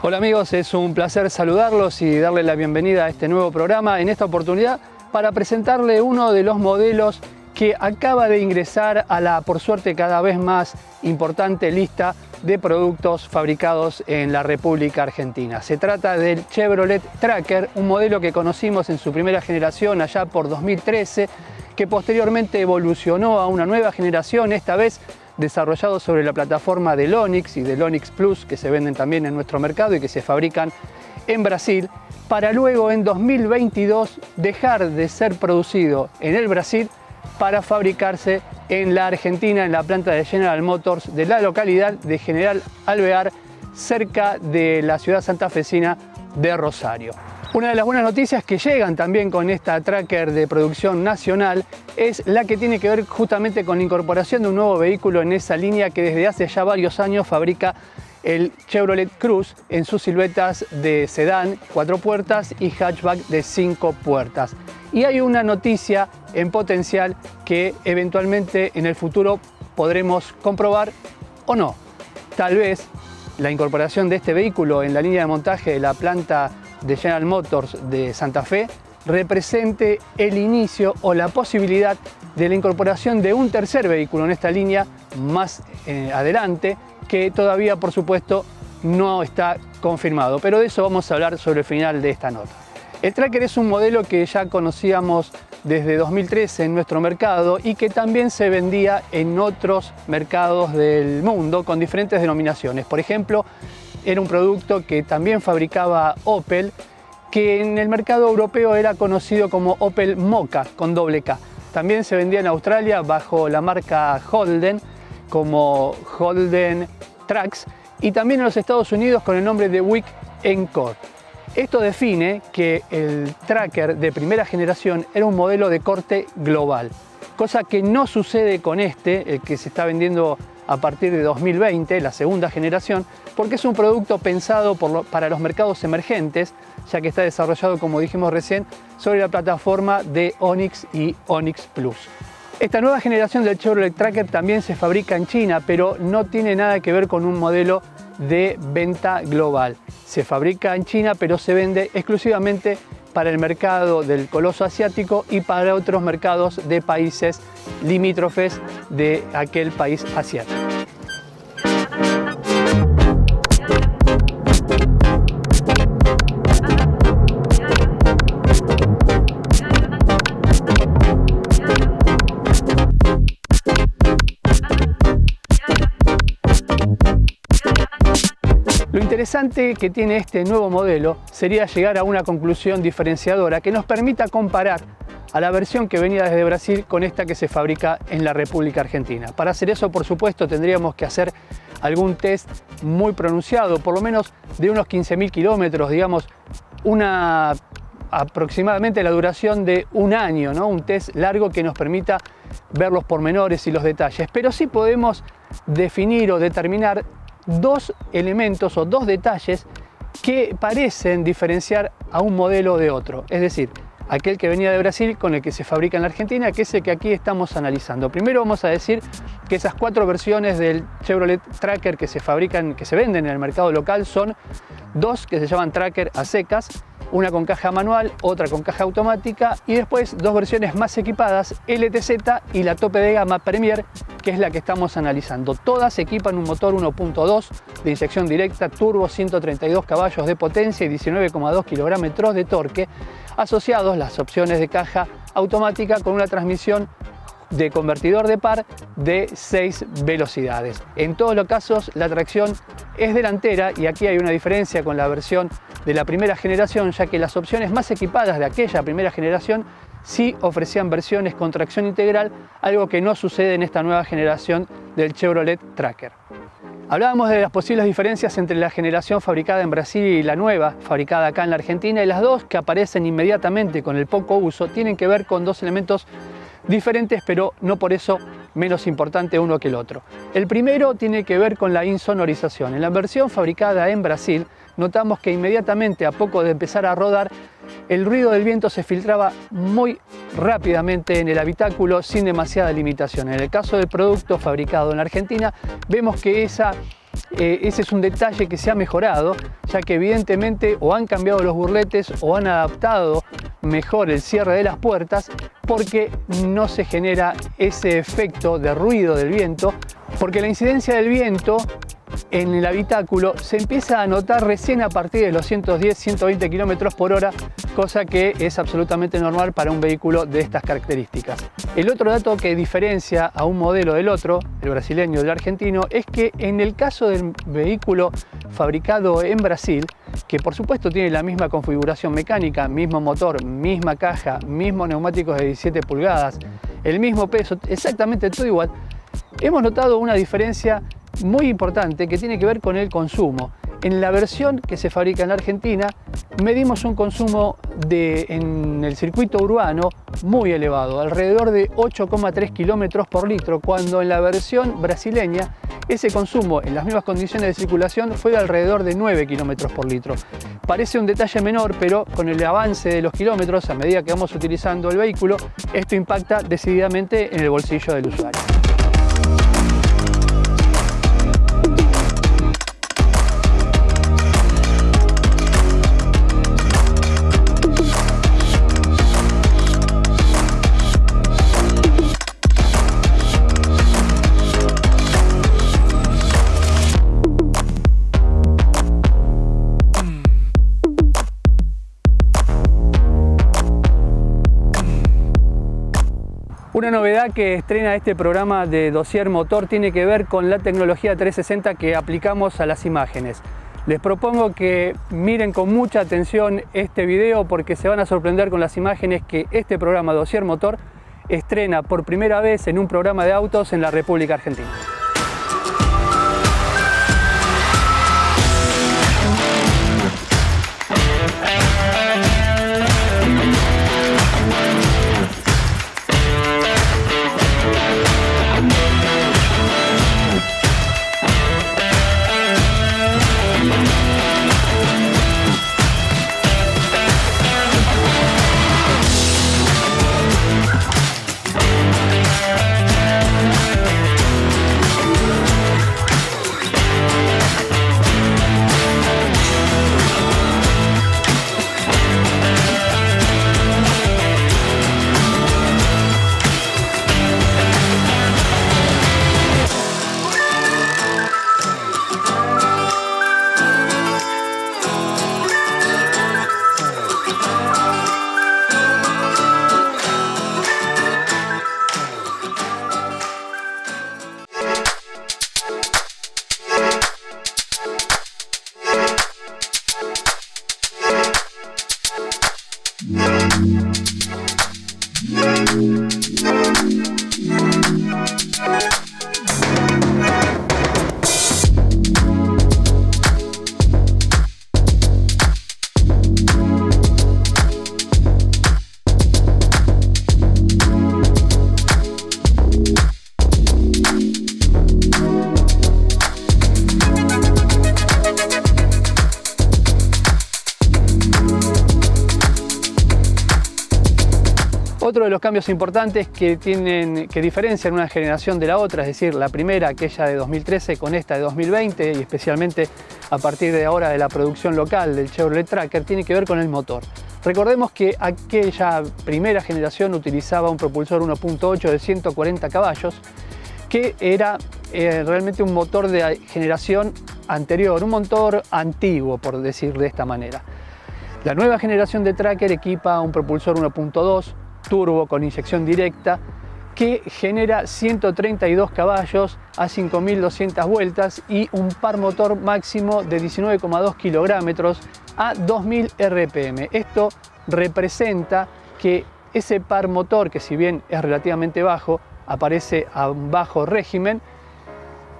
Hola amigos, es un placer saludarlos y darles la bienvenida a este nuevo programa. En esta oportunidad para presentarle uno de los modelos que acaba de ingresar a la, por suerte, cada vez más importante lista de productos fabricados en la República Argentina. Se trata del Chevrolet Tracker, un modelo que conocimos en su primera generación allá por 2013, que posteriormente evolucionó a una nueva generación, esta vez desarrollado sobre la plataforma del Onix y del Onix Plus que se venden también en nuestro mercado y que se fabrican en Brasil, para luego en 2022 dejar de ser producido en el Brasil para fabricarse en la Argentina, en la planta de General Motors de la localidad de General Alvear, cerca de la ciudad santafesina de Rosario. Una de las buenas noticias que llegan también con esta tracker de producción nacional es la que tiene que ver justamente con la incorporación de un nuevo vehículo en esa línea que desde hace ya varios años fabrica el Chevrolet Cruz en sus siluetas de sedán, cuatro puertas y hatchback de cinco puertas. Y hay una noticia en potencial que eventualmente en el futuro podremos comprobar o no. Tal vez la incorporación de este vehículo en la línea de montaje de la planta de General Motors de Santa Fe represente el inicio o la posibilidad de la incorporación de un tercer vehículo en esta línea más eh, adelante, que todavía por supuesto no está confirmado, pero de eso vamos a hablar sobre el final de esta nota. El Tracker es un modelo que ya conocíamos desde 2013 en nuestro mercado y que también se vendía en otros mercados del mundo con diferentes denominaciones. Por ejemplo, era un producto que también fabricaba Opel, que en el mercado europeo era conocido como Opel Mocha con doble K. También se vendía en Australia bajo la marca Holden como Holden Tracks y también en los Estados Unidos con el nombre de Wick Encore. Esto define que el tracker de primera generación era un modelo de corte global, cosa que no sucede con este, el que se está vendiendo a partir de 2020, la segunda generación, porque es un producto pensado para los mercados emergentes, ya que está desarrollado, como dijimos recién, sobre la plataforma de Onix y Onix Plus. Esta nueva generación del Chevrolet Tracker también se fabrica en China, pero no tiene nada que ver con un modelo de venta global. Se fabrica en China, pero se vende exclusivamente para el mercado del coloso asiático y para otros mercados de países limítrofes de aquel país asiático. Interesante que tiene este nuevo modelo sería llegar a una conclusión diferenciadora que nos permita comparar a la versión que venía desde Brasil con esta que se fabrica en la República Argentina. Para hacer eso, por supuesto, tendríamos que hacer algún test muy pronunciado, por lo menos de unos 15.000 kilómetros, digamos, una aproximadamente la duración de un año, ¿no? un test largo que nos permita ver los pormenores y los detalles. Pero sí podemos definir o determinar dos elementos o dos detalles que parecen diferenciar a un modelo de otro. Es decir, aquel que venía de Brasil con el que se fabrica en la Argentina, que es el que aquí estamos analizando. Primero vamos a decir que esas cuatro versiones del Chevrolet Tracker que se fabrican, que se venden en el mercado local son dos que se llaman Tracker a secas una con caja manual, otra con caja automática y después dos versiones más equipadas, LTZ y la tope de gama Premier, que es la que estamos analizando. Todas equipan un motor 1.2 de inyección directa, turbo 132 caballos de potencia y 19,2 kilogramos de torque, asociados las opciones de caja automática con una transmisión de convertidor de par de 6 velocidades. En todos los casos la tracción es delantera y aquí hay una diferencia con la versión de la primera generación, ya que las opciones más equipadas de aquella primera generación sí ofrecían versiones con tracción integral, algo que no sucede en esta nueva generación del Chevrolet Tracker. Hablábamos de las posibles diferencias entre la generación fabricada en Brasil y la nueva, fabricada acá en la Argentina, y las dos que aparecen inmediatamente con el poco uso tienen que ver con dos elementos diferentes, pero no por eso menos importante uno que el otro. El primero tiene que ver con la insonorización. En la versión fabricada en Brasil, notamos que inmediatamente a poco de empezar a rodar, el ruido del viento se filtraba muy rápidamente en el habitáculo sin demasiada limitación. En el caso del producto fabricado en Argentina, vemos que eh, ese es un detalle que se ha mejorado, ya que evidentemente o han cambiado los burletes o han adaptado mejor el cierre de las puertas porque no se genera ese efecto de ruido del viento, porque la incidencia del viento en el habitáculo se empieza a notar recién a partir de los 110-120 km por hora, cosa que es absolutamente normal para un vehículo de estas características. El otro dato que diferencia a un modelo del otro, el brasileño del argentino, es que en el caso del vehículo fabricado en Brasil, que por supuesto tiene la misma configuración mecánica, mismo motor, misma caja, mismos neumáticos de 17 pulgadas, el mismo peso, exactamente todo igual, hemos notado una diferencia muy importante que tiene que ver con el consumo. En la versión que se fabrica en Argentina medimos un consumo en el circuito urbano muy elevado, alrededor de 8,3 kilómetros por litro, cuando en la versión brasileña ese consumo en las mismas condiciones de circulación fue de alrededor de 9 kilómetros por litro. Parece un detalle menor, pero con el avance de los kilómetros a medida que vamos utilizando el vehículo, esto impacta decididamente en el bolsillo del usuario. Una novedad que estrena este programa de Dossier Motor tiene que ver con la tecnología 360 que aplicamos a las imágenes. Les propongo que miren con mucha atención este video porque se van a sorprender con las imágenes que este programa Dossier Motor estrena por primera vez en un programa de autos en la República Argentina. Otro de cambios importantes que, tienen, que diferencian una generación de la otra, es decir, la primera, aquella de 2013 con esta de 2020 y especialmente a partir de ahora de la producción local del Chevrolet Tracker, tiene que ver con el motor. Recordemos que aquella primera generación utilizaba un propulsor 1.8 de 140 caballos, que era eh, realmente un motor de generación anterior, un motor antiguo, por decir de esta manera. La nueva generación de Tracker equipa un propulsor 1.2 turbo con inyección directa que genera 132 caballos a 5.200 vueltas y un par motor máximo de 19,2 kilogramos a 2.000 RPM. Esto representa que ese par motor, que si bien es relativamente bajo, aparece a un bajo régimen,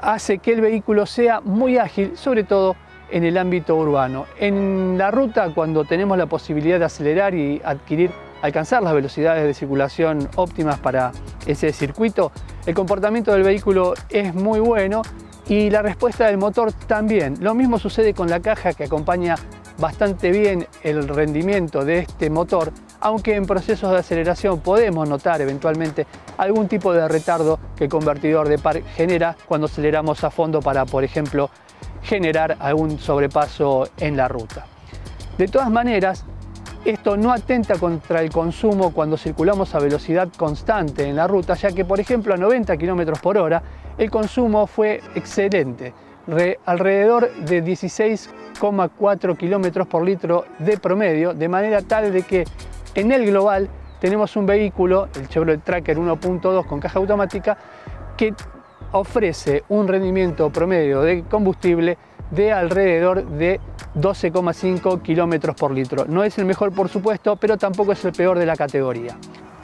hace que el vehículo sea muy ágil, sobre todo en el ámbito urbano. En la ruta, cuando tenemos la posibilidad de acelerar y adquirir alcanzar las velocidades de circulación óptimas para ese circuito, el comportamiento del vehículo es muy bueno y la respuesta del motor también. Lo mismo sucede con la caja que acompaña bastante bien el rendimiento de este motor, aunque en procesos de aceleración podemos notar eventualmente algún tipo de retardo que el convertidor de par genera cuando aceleramos a fondo para, por ejemplo, generar algún sobrepaso en la ruta. De todas maneras, esto no atenta contra el consumo cuando circulamos a velocidad constante en la ruta, ya que por ejemplo a 90 km por hora el consumo fue excelente, alrededor de 16,4 km por litro de promedio, de manera tal de que en el global tenemos un vehículo, el Chevrolet Tracker 1.2 con caja automática, que ofrece un rendimiento promedio de combustible de alrededor de 12,5 kilómetros por litro. No es el mejor por supuesto, pero tampoco es el peor de la categoría.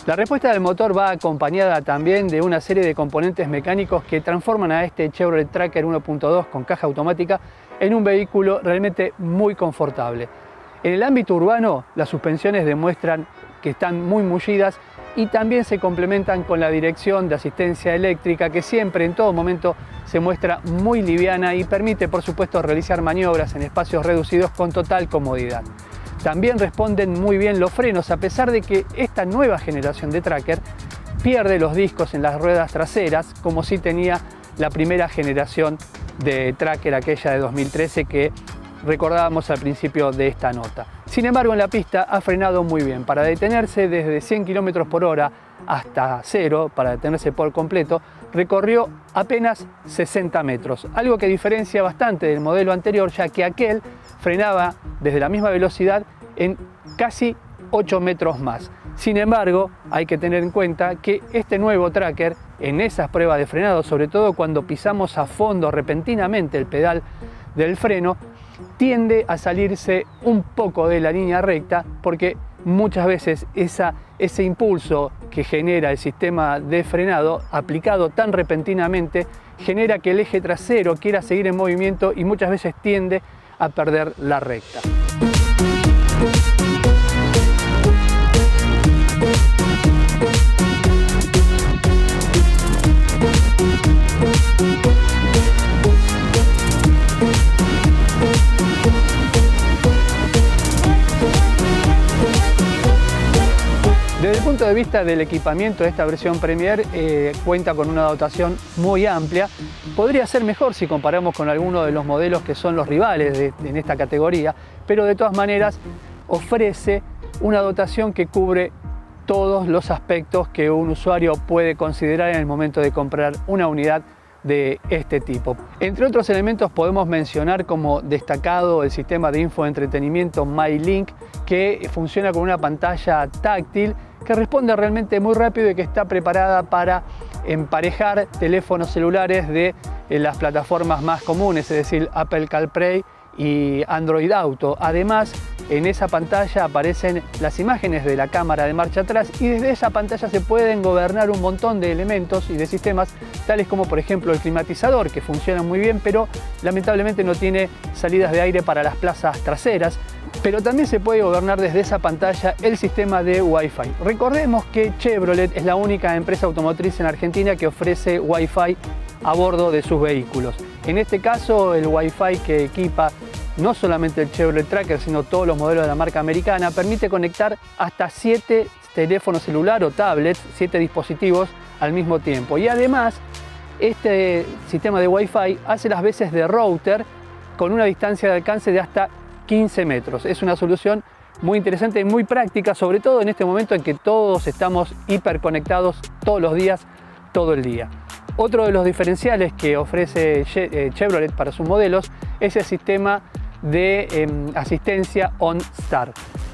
La respuesta del motor va acompañada también de una serie de componentes mecánicos que transforman a este Chevrolet Tracker 1.2 con caja automática en un vehículo realmente muy confortable. En el ámbito urbano, las suspensiones demuestran que están muy mullidas y también se complementan con la dirección de asistencia eléctrica que siempre en todo momento se muestra muy liviana y permite por supuesto realizar maniobras en espacios reducidos con total comodidad. También responden muy bien los frenos a pesar de que esta nueva generación de tracker pierde los discos en las ruedas traseras como si tenía la primera generación de tracker aquella de 2013 que recordábamos al principio de esta nota. Sin embargo, en la pista ha frenado muy bien. Para detenerse desde 100 km por hora hasta cero, para detenerse por completo, recorrió apenas 60 metros, algo que diferencia bastante del modelo anterior, ya que aquel frenaba desde la misma velocidad en casi 8 metros más. Sin embargo, hay que tener en cuenta que este nuevo tracker, en esas pruebas de frenado, sobre todo cuando pisamos a fondo repentinamente el pedal del freno, tiende a salirse un poco de la línea recta porque muchas veces ese impulso que genera el sistema de frenado aplicado tan repentinamente genera que el eje trasero quiera seguir en movimiento y muchas veces tiende a perder la recta. De vista del equipamiento, esta versión Premier eh, cuenta con una dotación muy amplia. Podría ser mejor si comparamos con alguno de los modelos que son los rivales en esta categoría, pero de todas maneras ofrece una dotación que cubre todos los aspectos que un usuario puede considerar en el momento de comprar una unidad de este tipo. Entre otros elementos podemos mencionar como destacado el sistema de infoentretenimiento MyLink que funciona con una pantalla táctil que responde realmente muy rápido y que está preparada para emparejar teléfonos celulares de eh, las plataformas más comunes, es decir, Apple CarPlay y Android Auto. Además, en esa pantalla aparecen las imágenes de la cámara de marcha atrás y desde esa pantalla se pueden gobernar un montón de elementos y de sistemas, tales como por ejemplo el climatizador, que funciona muy bien, pero lamentablemente no tiene salidas de aire para las plazas traseras pero también se puede gobernar desde esa pantalla el sistema de Wi-Fi. Recordemos que Chevrolet es la única empresa automotriz en Argentina que ofrece Wi-Fi a bordo de sus vehículos. En este caso, el Wi-Fi que equipa no solamente el Chevrolet Tracker, sino todos los modelos de la marca americana, permite conectar hasta 7 teléfonos celular o tablets, 7 dispositivos al mismo tiempo. Y además, este sistema de Wi-Fi hace las veces de router con una distancia de alcance de hasta 15 metros. Es una solución muy interesante y muy práctica, sobre todo en este momento en que todos estamos hiperconectados todos los días, todo el día. Otro de los diferenciales que ofrece eh, Chevrolet para sus modelos es el sistema de em, asistencia OnStar.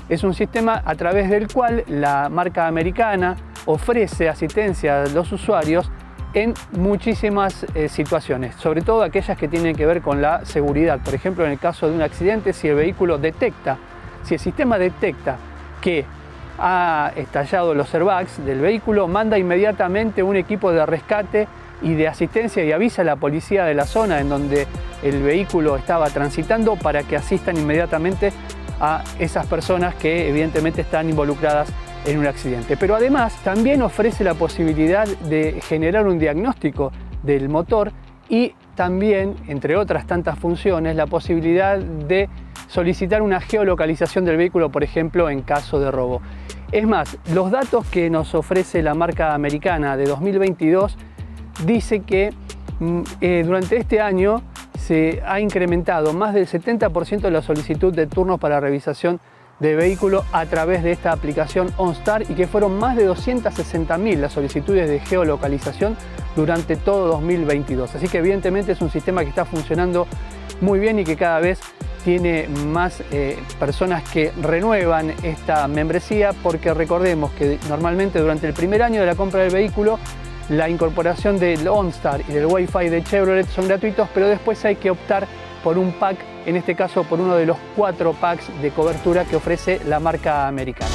Es un sistema a través del cual la marca americana ofrece asistencia a los usuarios en muchísimas eh, situaciones, sobre todo aquellas que tienen que ver con la seguridad. Por ejemplo, en el caso de un accidente, si el vehículo detecta, si el sistema detecta que ha estallado los airbags del vehículo, manda inmediatamente un equipo de rescate y de asistencia y avisa a la policía de la zona en donde el vehículo estaba transitando para que asistan inmediatamente a esas personas que evidentemente están involucradas en un accidente. Pero además también ofrece la posibilidad de generar un diagnóstico del motor y también, entre otras tantas funciones, la posibilidad de solicitar una geolocalización del vehículo, por ejemplo, en caso de robo. Es más, los datos que nos ofrece la marca americana de 2022 dice que mm, eh, durante este año se ha incrementado más del 70% de la solicitud de turnos para revisación de vehículo a través de esta aplicación OnStar y que fueron más de 260.000 las solicitudes de geolocalización durante todo 2022. Así que evidentemente es un sistema que está funcionando muy bien y que cada vez tiene más eh, personas que renuevan esta membresía porque recordemos que normalmente durante el primer año de la compra del vehículo la incorporación del OnStar y del Wi-Fi de Chevrolet son gratuitos, pero después hay que optar por un pack, en este caso por uno de los cuatro packs de cobertura que ofrece la marca americana.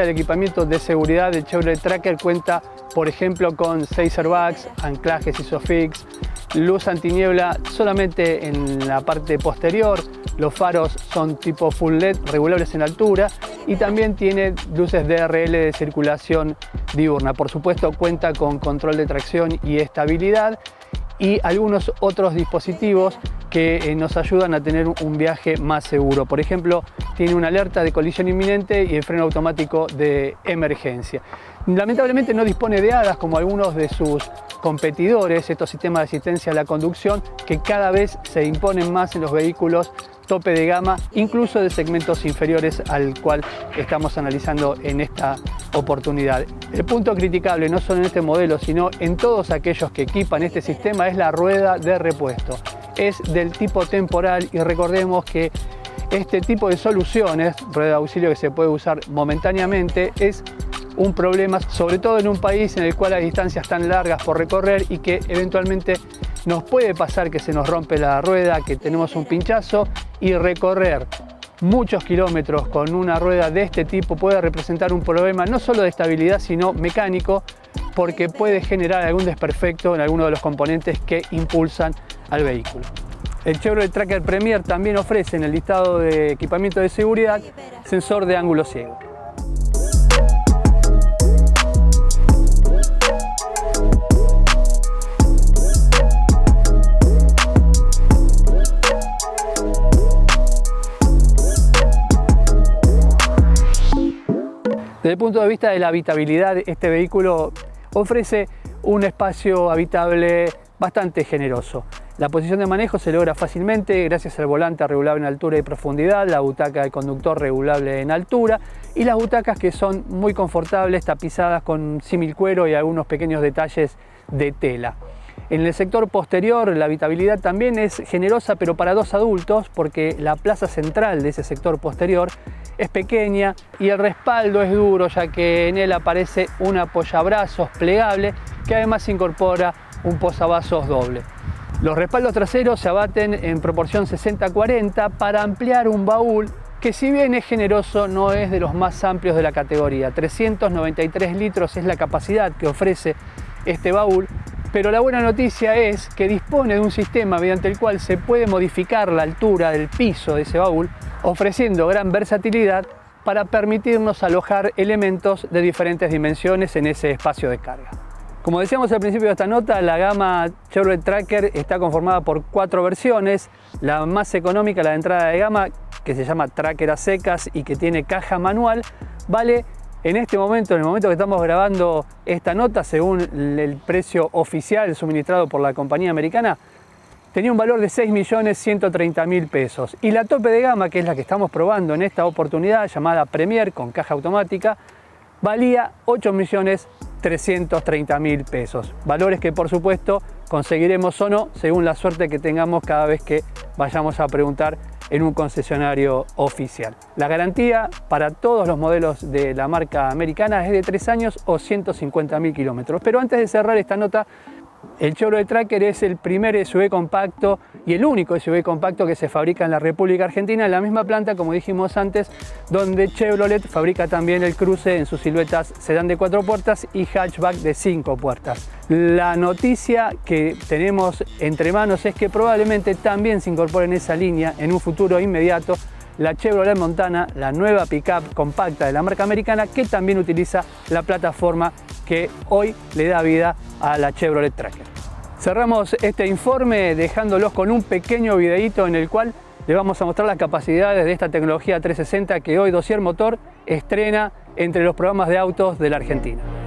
Del equipamiento de seguridad, el Chevrolet Tracker cuenta, por ejemplo, con 6 airbags, anclajes ISOFIX, luz antiniebla solamente en la parte posterior, los faros son tipo full LED, regulables en altura y también tiene luces DRL de circulación diurna. Por supuesto cuenta con control de tracción y estabilidad y algunos otros dispositivos que eh, nos ayudan a tener un viaje más seguro. Por ejemplo, tiene una alerta de colisión inminente y el freno automático de emergencia. Lamentablemente no dispone de hadas como algunos de sus competidores, estos sistemas de asistencia a la conducción que cada vez se imponen más en los vehículos tope de gama, incluso de segmentos inferiores al cual estamos analizando en esta oportunidad. El punto criticable no solo en este modelo, sino en todos aquellos que equipan este sistema es la rueda de repuesto. Es del tipo temporal y recordemos que este tipo de soluciones, rueda de auxilio que se puede usar momentáneamente, es un problema, sobre todo en un país en el cual hay distancias tan largas por recorrer y que eventualmente nos puede pasar que se nos rompe la rueda, que tenemos un pinchazo y recorrer muchos kilómetros con una rueda de este tipo puede representar un problema no solo de estabilidad sino mecánico porque puede generar algún desperfecto en alguno de los componentes que impulsan al vehículo. El Chevrolet Tracker Premier también ofrece en el listado de equipamiento de seguridad sensor de ángulo ciego. Desde el punto de vista de la habitabilidad, este vehículo ofrece un espacio habitable bastante generoso. La posición de manejo se logra fácilmente gracias al volante regulable en altura y profundidad, la butaca del conductor regulable en altura y las butacas que son muy confortables, tapizadas con símil cuero y algunos pequeños detalles de tela. En el sector posterior la habitabilidad también es generosa pero para dos adultos porque la plaza central de ese sector posterior es pequeña y el respaldo es duro ya que en él aparece un apoyabrazos plegable que además incorpora un posavasos doble. Los respaldos traseros se abaten en proporción 60-40 para ampliar un baúl que si bien es generoso no es de los más amplios de la categoría. 393 litros es la capacidad que ofrece este baúl pero la buena noticia es que dispone de un sistema mediante el cual se puede modificar la altura del piso de ese baúl, ofreciendo gran versatilidad para permitirnos alojar elementos de diferentes dimensiones en ese espacio de carga. Como decíamos al principio de esta nota, la gama Chevrolet Tracker está conformada por cuatro versiones. La más económica, la de entrada de gama, que se llama Tracker a secas y que tiene caja manual, vale en este momento, en el momento que estamos grabando esta nota, según el precio oficial suministrado por la compañía americana, tenía un valor de 6.130.000 pesos. Y la tope de gama, que es la que estamos probando en esta oportunidad, llamada Premier con caja automática, valía 8.000.000 330 mil pesos. Valores que por supuesto conseguiremos o no según la suerte que tengamos cada vez que vayamos a preguntar en un concesionario oficial. La garantía para todos los modelos de la marca americana es de 3 años o 150 mil kilómetros. Pero antes de cerrar esta nota, el Chevrolet Tracker es el primer SUV compacto y el único SUV compacto que se fabrica en la República Argentina en la misma planta, como dijimos antes, donde Chevrolet fabrica también el cruce en sus siluetas sedán de cuatro puertas y hatchback de cinco puertas. La noticia que tenemos entre manos es que probablemente también se incorpore en esa línea en un futuro inmediato la Chevrolet Montana, la nueva pickup compacta de la marca americana que también utiliza la plataforma que hoy le da vida a la Chevrolet Tracker. Cerramos este informe dejándolos con un pequeño videíto en el cual le vamos a mostrar las capacidades de esta tecnología 360 que hoy Dossier Motor estrena entre los programas de autos de la Argentina.